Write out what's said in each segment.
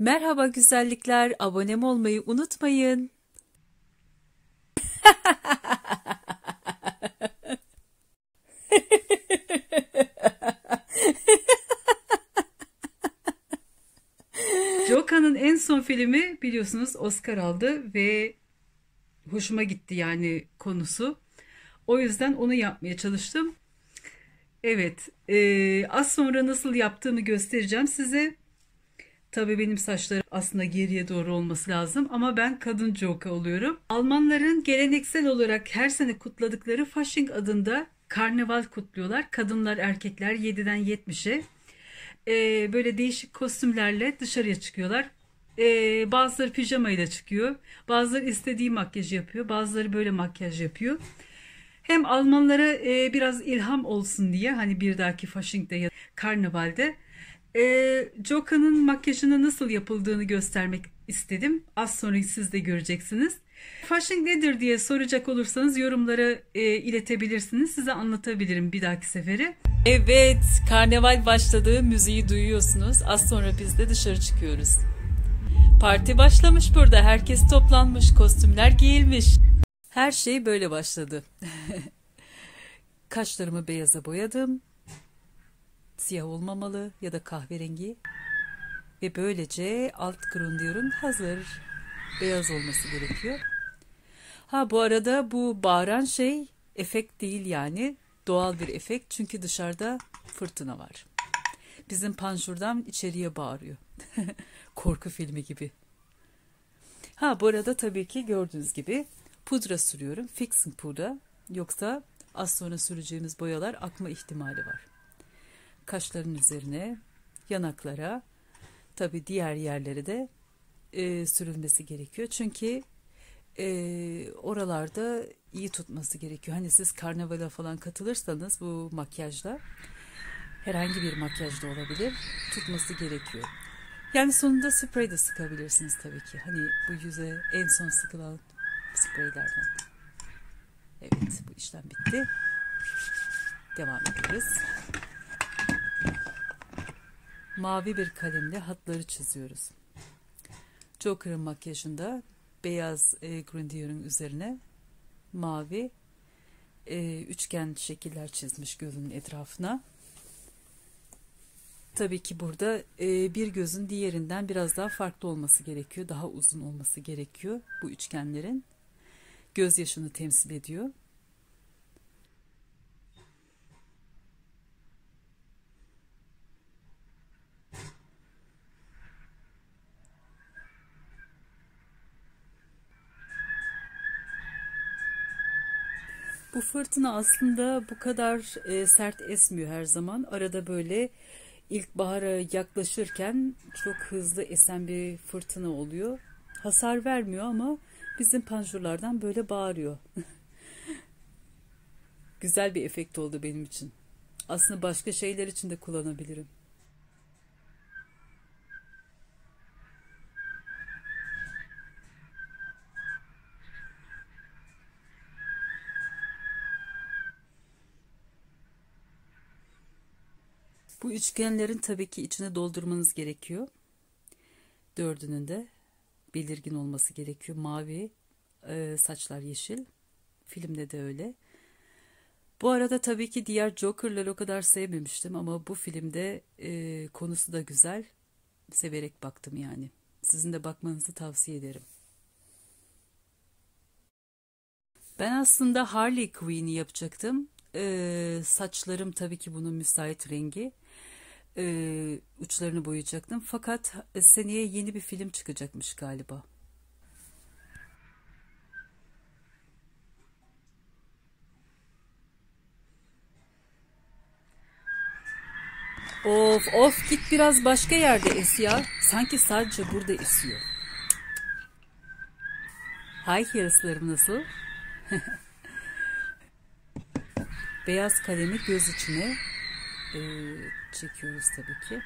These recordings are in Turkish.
Merhaba güzellikler, abone olmayı unutmayın. Joka'nın en son filmi biliyorsunuz Oscar aldı ve hoşuma gitti yani konusu. O yüzden onu yapmaya çalıştım. Evet, e, az sonra nasıl yaptığımı göstereceğim size. Tabii benim saçlarım aslında geriye doğru olması lazım ama ben kadın Joka oluyorum. Almanların geleneksel olarak her sene kutladıkları Fasching adında karneval kutluyorlar. Kadınlar, erkekler 7'den 70'e e, böyle değişik kostümlerle dışarıya çıkıyorlar. E, bazıları pijamayla çıkıyor. Bazıları istediği makyaj yapıyor. Bazıları böyle makyaj yapıyor. Hem Almanlara e, biraz ilham olsun diye hani bir dahaki Fasching'de ya Karneval'de e, Joka'nın makyajının nasıl yapıldığını göstermek istedim. Az sonra siz de göreceksiniz. Fasching nedir diye soracak olursanız yorumlara e, iletebilirsiniz. Size anlatabilirim bir dahaki sefere. Evet, karneval başladı. Müziği duyuyorsunuz. Az sonra biz de dışarı çıkıyoruz. Parti başlamış burada. Herkes toplanmış, kostümler giyilmiş. Her şey böyle başladı. Kaşlarımı beyaza boyadım. Siyah olmamalı ya da kahverengi. Ve böylece alt grundiyorun hazır. Beyaz olması gerekiyor. Ha bu arada bu bağıran şey efekt değil yani. Doğal bir efekt çünkü dışarıda fırtına var. Bizim panjurdan içeriye bağırıyor. Korku filmi gibi. Ha bu arada tabii ki gördüğünüz gibi pudra sürüyorum. Fixing pudra. Yoksa az sonra süreceğimiz boyalar akma ihtimali var. Kaşların üzerine, yanaklara, tabii diğer yerlere de e, sürülmesi gerekiyor. Çünkü e, oralarda iyi tutması gerekiyor. Hani siz karnavala falan katılırsanız bu makyajla herhangi bir makyaj da olabilir tutması gerekiyor. Yani sonunda sprey de sıkabilirsiniz tabii ki. Hani bu yüze en son sıkılan spreylerden. Evet bu işlem bitti. Devam ediyoruz. Mavi bir kalemle hatları çiziyoruz. Joker'ın makyajında beyaz e, Grenadier'ın üzerine mavi e, üçgen şekiller çizmiş gözünün etrafına. Tabii ki burada e, bir gözün diğerinden biraz daha farklı olması gerekiyor. Daha uzun olması gerekiyor bu üçgenlerin. Gözyaşını temsil ediyor. Bu fırtına aslında bu kadar e, sert esmiyor her zaman. Arada böyle ilkbahara yaklaşırken çok hızlı esen bir fırtına oluyor. Hasar vermiyor ama bizim panjurlardan böyle bağırıyor. Güzel bir efekt oldu benim için. Aslında başka şeyler için de kullanabilirim. Üçgenlerin tabii ki içine doldurmanız gerekiyor. Dördünün de belirgin olması gerekiyor. Mavi, e, saçlar yeşil. Filmde de öyle. Bu arada tabii ki diğer Joker'ları o kadar sevmemiştim ama bu filmde e, konusu da güzel. Severek baktım yani. Sizin de bakmanızı tavsiye ederim. Ben aslında Harley Quinn'i yapacaktım. Ee, saçlarım tabii ki bunun müsait rengi e, uçlarını boyayacaktım. Fakat e, seneye yeni bir film çıkacakmış galiba. Of of git biraz başka yerde es. Sanki sadece burada esiyor. Hay yarıslarım nasıl? Beyaz kalemi göz içine e, çekiyoruz tabii ki.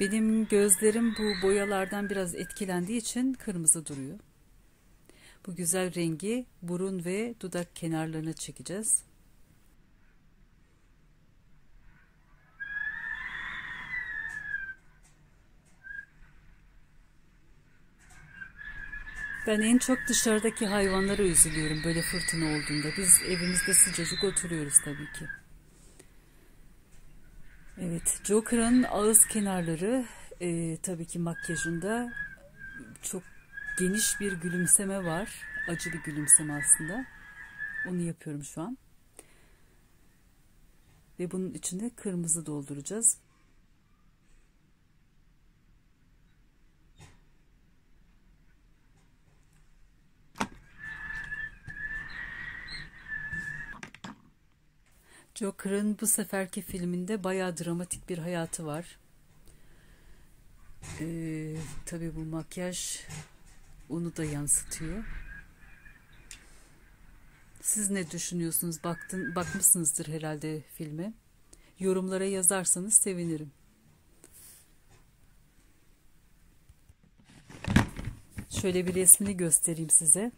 Benim gözlerim bu boyalardan biraz etkilendiği için kırmızı duruyor. Bu güzel rengi burun ve dudak kenarlarına çekeceğiz. Ben en çok dışarıdaki hayvanlara üzülüyorum böyle fırtına olduğunda. Biz evimizde sıcacık oturuyoruz tabii ki. Evet, Joker'ın ağız kenarları e, tabii ki makyajında çok geniş bir gülümseme var. Acı bir gülümseme aslında. Onu yapıyorum şu an. Ve bunun içine kırmızı dolduracağız. Joker'ın bu seferki filminde bayağı dramatik bir hayatı var. Ee, tabii bu makyaj onu da yansıtıyor. Siz ne düşünüyorsunuz? Baktın, bakmışsınızdır herhalde filme. Yorumlara yazarsanız sevinirim. Şöyle bir resmini göstereyim size.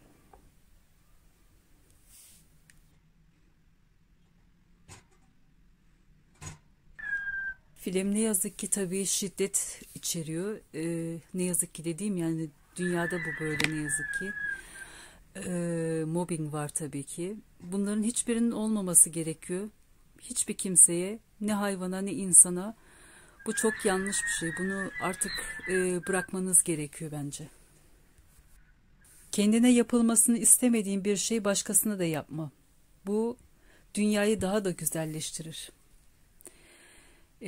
Film ne yazık ki tabii şiddet içeriyor. Ee, ne yazık ki dediğim yani dünyada bu böyle ne yazık ki. Ee, mobbing var tabii ki. Bunların hiçbirinin olmaması gerekiyor. Hiçbir kimseye ne hayvana ne insana bu çok yanlış bir şey. Bunu artık e, bırakmanız gerekiyor bence. Kendine yapılmasını istemediğin bir şey başkasına da yapma. Bu dünyayı daha da güzelleştirir.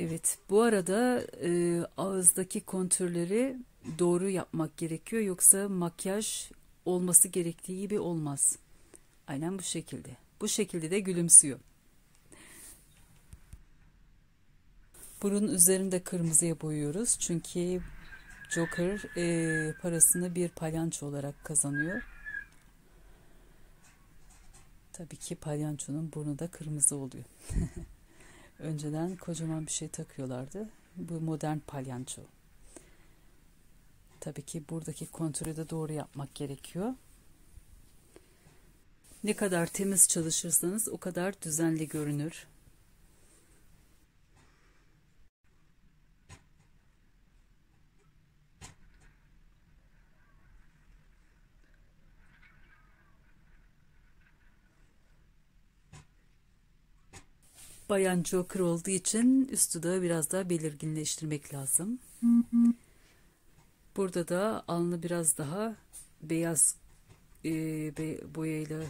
Evet, bu arada e, ağızdaki kontürleri doğru yapmak gerekiyor yoksa makyaj olması gerektiği gibi olmaz. Aynen bu şekilde. Bu şekilde de gülümsüyor. Burun üzerinde kırmızıya boyuyoruz çünkü Joker e, parasını bir palyanço olarak kazanıyor. Tabii ki palyançonun burnu da kırmızı oluyor. Önceden kocaman bir şey takıyorlardı. Bu modern palyanço. Tabii ki buradaki kontrolü de doğru yapmak gerekiyor. Ne kadar temiz çalışırsanız o kadar düzenli görünür. Bayan Joker olduğu için üstü de biraz daha belirginleştirmek lazım. Burada da alnı biraz daha beyaz e, be, boyayla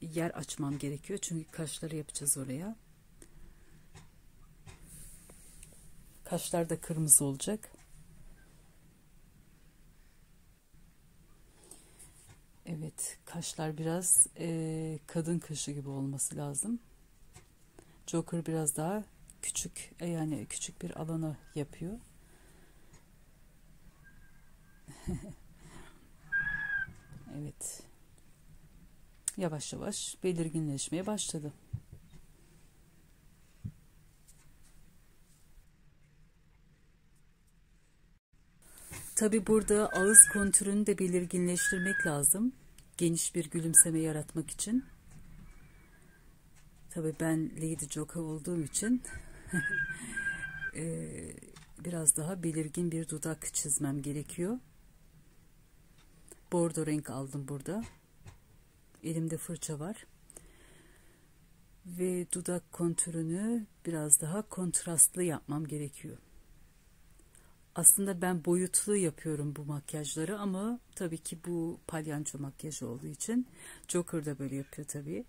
yer açmam gerekiyor. Çünkü kaşları yapacağız oraya. Kaşlar da kırmızı olacak. Evet, kaşlar biraz e, kadın kaşı gibi olması lazım. Joker biraz daha küçük e, yani küçük bir alana yapıyor. evet. Yavaş yavaş belirginleşmeye başladı. Tabi burada ağız kontürünü de belirginleştirmek lazım. Geniş bir gülümseme yaratmak için. Tabii ben Lady Joker olduğum için e, biraz daha belirgin bir dudak çizmem gerekiyor. Bordo renk aldım burada. Elimde fırça var. Ve dudak kontürünü biraz daha kontrastlı yapmam gerekiyor. Aslında ben boyutlu yapıyorum bu makyajları ama tabii ki bu palyanço makyajı olduğu için Joker da böyle yapıyor tabii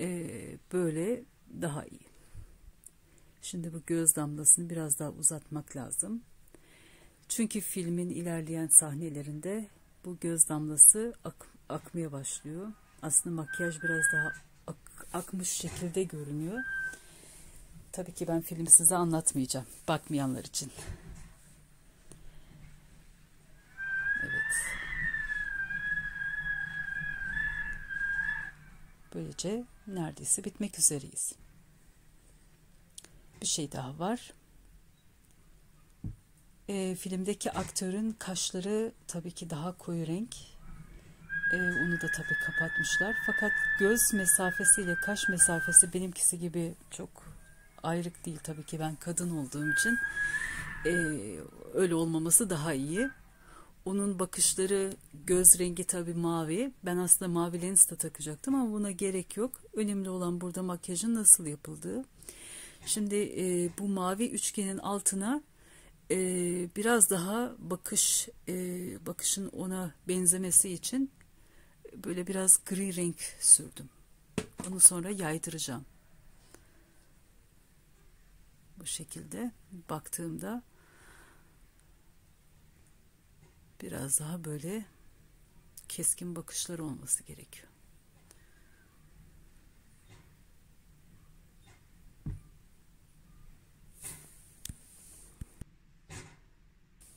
e, böyle daha iyi. Şimdi bu göz damlasını biraz daha uzatmak lazım. Çünkü filmin ilerleyen sahnelerinde bu göz damlası ak, akmaya başlıyor. Aslında makyaj biraz daha ak, akmış şekilde görünüyor. Tabii ki ben filmi size anlatmayacağım. Bakmayanlar için. Evet. Böylece neredeyse bitmek üzereyiz. Bir şey daha var. E, filmdeki aktörün kaşları tabii ki daha koyu renk. E, onu da tabii kapatmışlar. Fakat göz mesafesiyle kaş mesafesi benimkisi gibi çok ayrık değil tabii ki ben kadın olduğum için e, öyle olmaması daha iyi. Onun bakışları, göz rengi tabii mavi. Ben aslında mavi lens de takacaktım ama buna gerek yok. Önemli olan burada makyajın nasıl yapıldığı. Şimdi e, bu mavi üçgenin altına e, biraz daha bakış e, bakışın ona benzemesi için böyle biraz gri renk sürdüm. Onu sonra yaydıracağım. Bu şekilde baktığımda biraz daha böyle keskin bakışlar olması gerekiyor.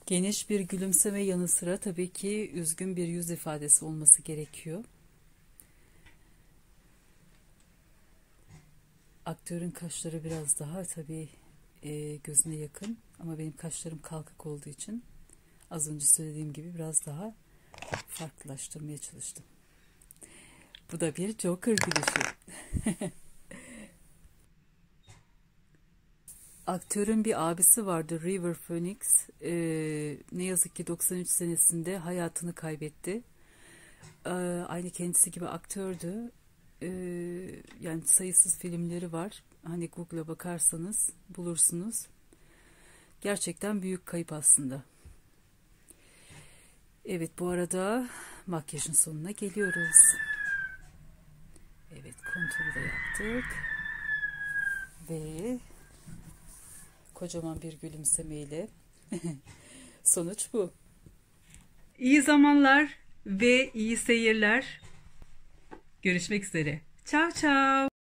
Geniş bir gülümseme yanı sıra tabii ki üzgün bir yüz ifadesi olması gerekiyor. Aktörün kaşları biraz daha tabii e, gözüne yakın ama benim kaşlarım kalkık olduğu için az önce söylediğim gibi biraz daha farklılaştırmaya çalıştım. Bu da bir Joker gülüşü. Aktörün bir abisi vardı River Phoenix. Ee, ne yazık ki 93 senesinde hayatını kaybetti. Ee, aynı kendisi gibi aktördü. Ee, yani sayısız filmleri var. Hani Google'a bakarsanız bulursunuz. Gerçekten büyük kayıp aslında. Evet bu arada makyajın sonuna geliyoruz. Evet konturu da yaptık. Ve kocaman bir gülümsemeyle sonuç bu. İyi zamanlar ve iyi seyirler. Görüşmek üzere. Ciao ciao.